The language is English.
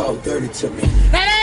talk dirty to me.